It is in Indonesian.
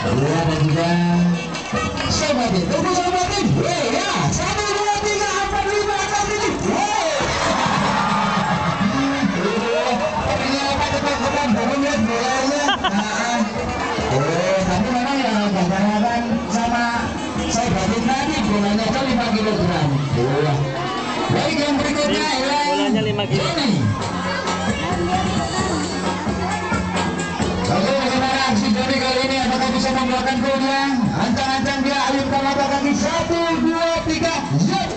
berapa juga sama deh tunggu sama ya satu dua tiga empat lima enam tujuh itu kilogram. Baik yang berikutnya ialah ini. akan golnya, ancang-ancang dia ayo kita mata kaki. Satu dua tiga yuk!